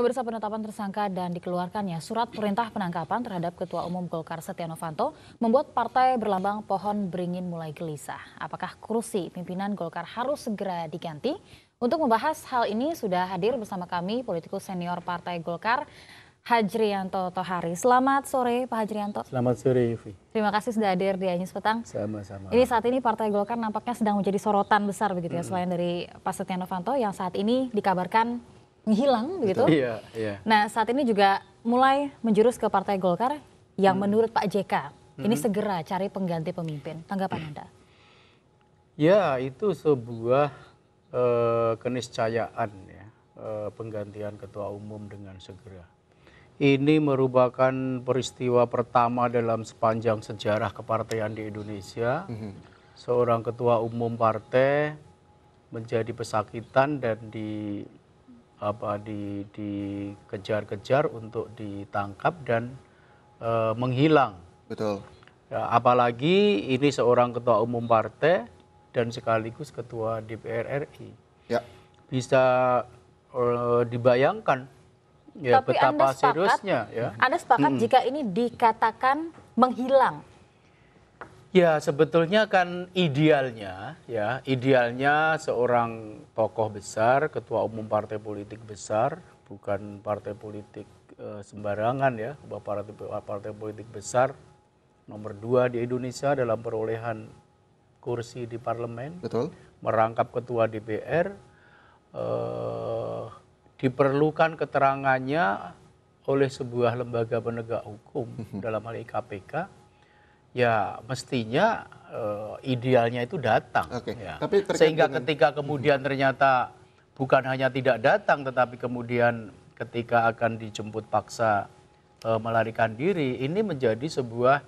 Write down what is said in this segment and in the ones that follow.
Pemirsa penetapan tersangka dan dikeluarkannya surat perintah penangkapan terhadap Ketua Umum Golkar Setia Novanto membuat partai berlambang pohon beringin mulai gelisah. Apakah kursi pimpinan Golkar harus segera diganti? Untuk membahas hal ini sudah hadir bersama kami politikus senior Partai Golkar Hajrianto Tohari. Selamat sore Pak Hajrianto. Selamat sore Yvi. Terima kasih sudah hadir di Anyus Petang. Sama-sama. Ini saat ini Partai Golkar nampaknya sedang menjadi sorotan besar begitu ya, hmm. selain dari Pak Setia Novanto yang saat ini dikabarkan menghilang begitu. Iya, iya. Nah, saat ini juga mulai menjurus ke Partai Golkar yang hmm. menurut Pak JK hmm. ini segera cari pengganti pemimpin. Tanggapan Anda? Ya, itu sebuah uh, keniscayaan ya, uh, penggantian ketua umum dengan segera. Ini merupakan peristiwa pertama dalam sepanjang sejarah kepartaian di Indonesia. -hmm. Seorang ketua umum partai menjadi pesakitan dan di apa di dikejar-kejar untuk ditangkap dan e, menghilang. Betul. Ya, apalagi ini seorang ketua umum partai dan sekaligus ketua DPR RI. Ya. Bisa e, dibayangkan ya Tapi betapa anda sepakat, seriusnya ya. Anda sepakat hmm. jika ini dikatakan menghilang Ya sebetulnya kan idealnya ya idealnya seorang tokoh besar ketua umum partai politik besar bukan partai politik e, sembarangan ya partai partai politik besar. Nomor dua di Indonesia dalam perolehan kursi di parlemen betul. merangkap ketua DPR e, diperlukan keterangannya oleh sebuah lembaga penegak hukum dalam hal ini KPK ya mestinya uh, idealnya itu datang. Okay. Ya. Tapi Sehingga dengan... ketika kemudian ternyata bukan hanya tidak datang, tetapi kemudian ketika akan dijemput paksa uh, melarikan diri, ini menjadi sebuah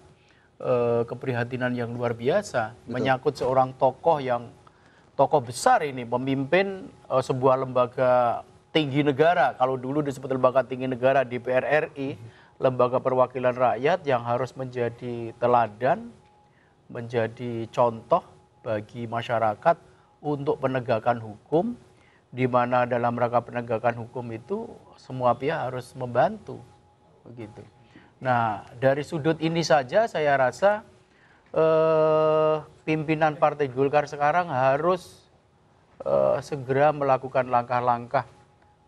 uh, keprihatinan yang luar biasa, Betul. menyangkut seorang tokoh yang tokoh besar ini, pemimpin uh, sebuah lembaga tinggi negara. Kalau dulu disebut lembaga tinggi negara DPR RI. Hmm lembaga perwakilan rakyat yang harus menjadi teladan, menjadi contoh bagi masyarakat untuk penegakan hukum, di mana dalam rangka penegakan hukum itu semua pihak harus membantu, begitu. Nah, dari sudut ini saja saya rasa eh, pimpinan Partai Golkar sekarang harus eh, segera melakukan langkah-langkah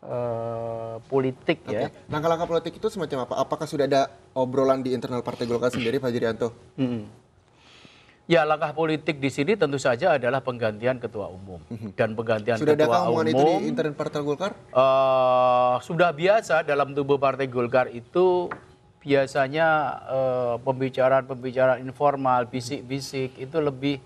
uh, politik okay. ya. Langkah-langkah politik itu semacam apa? Apakah sudah ada obrolan di internal Partai Golkar sendiri, Pak Jirianto? Hmm. Ya langkah politik di sini tentu saja adalah penggantian ketua umum hmm. dan penggantian sudah ketua umum. Sudah ada itu di internal Partai Golkar? Uh, sudah biasa dalam tubuh Partai Golkar itu biasanya pembicaraan-pembicaraan uh, informal, bisik-bisik itu lebih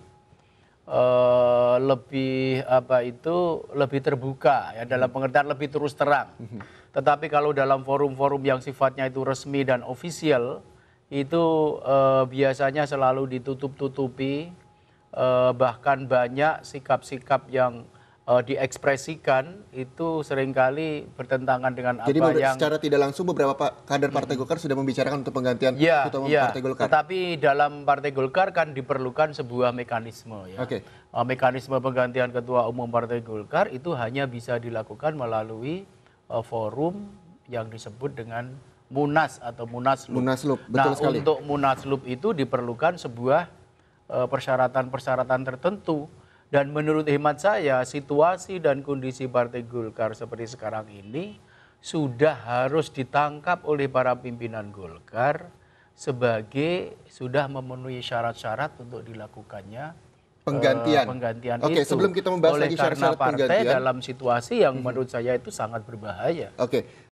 lebih apa itu lebih terbuka ya dalam pengertian lebih terus terang. Tetapi kalau dalam forum-forum yang sifatnya itu resmi dan ofisial itu uh, biasanya selalu ditutup-tutupi uh, bahkan banyak sikap-sikap yang diekspresikan itu sering kali bertentangan dengan Jadi apa yang secara tidak langsung beberapa kader Partai Golkar sudah membicarakan untuk penggantian ya, ketua umum ya, Partai Golkar. Tetapi dalam Partai Golkar kan diperlukan sebuah mekanisme ya. Okay. Uh, mekanisme penggantian ketua umum Partai Golkar itu hanya bisa dilakukan melalui uh, forum yang disebut dengan Munas atau Munaslup. Munaslup, betul nah, sekali. untuk Munaslup itu diperlukan sebuah persyaratan-persyaratan tertentu dan menurut hemat saya situasi dan kondisi Partai Golkar seperti sekarang ini sudah harus ditangkap oleh para pimpinan Golkar sebagai sudah memenuhi syarat-syarat untuk dilakukannya penggantian. Uh, penggantian Oke, itu. sebelum kita membahas oleh lagi syarat-syarat partai penggantian dalam situasi yang hmm. menurut saya itu sangat berbahaya. Oke,